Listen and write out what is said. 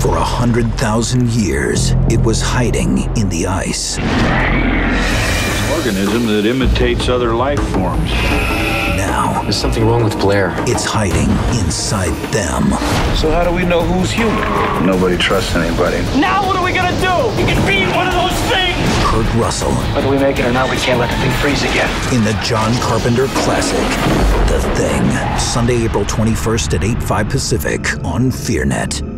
For a hundred thousand years, it was hiding in the ice. An Organism that imitates other life forms. Now, There's something wrong with Blair. it's hiding inside them. So how do we know who's human? Nobody trusts anybody. Now what are we gonna do? You can be one of those things! Kurt Russell Whether we make it or not, we can't let the thing freeze again. in the John Carpenter classic, The Thing. Sunday, April 21st at 8, Pacific on FearNet.